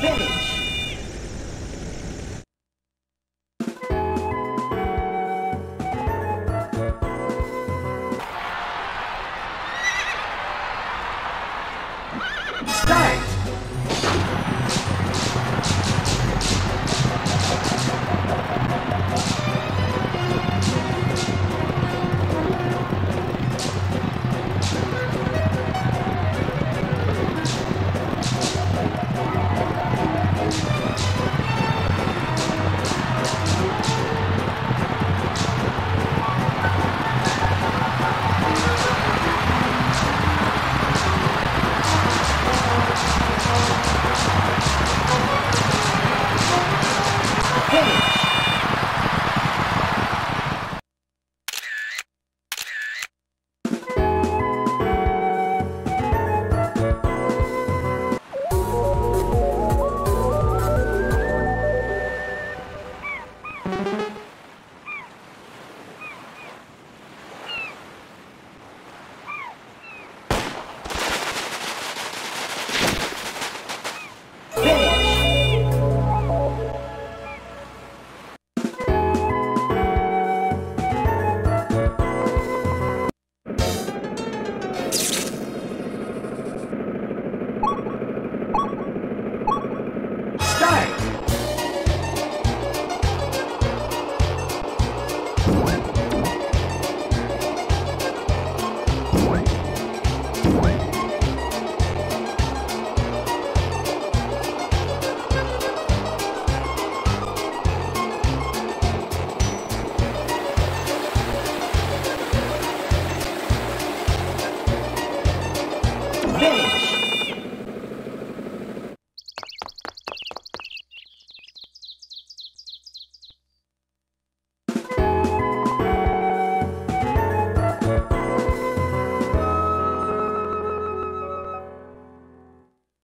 Finish. 命。